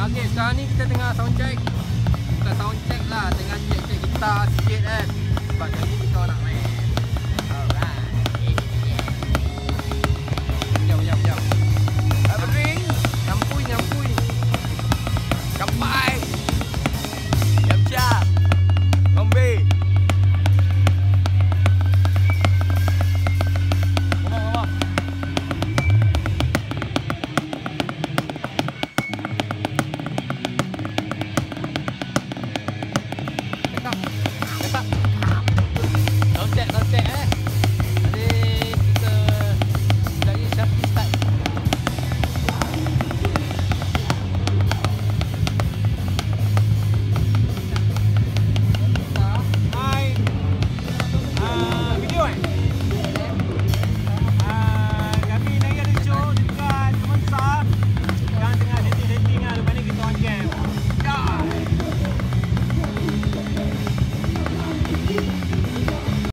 Okey, sekarang ni kita tengah soundcheck Bukan soundcheck lah Tengah check-check gitar sikit kan Sebab jadi kita nak main. Alright. Jom jom jom Have drink Kampai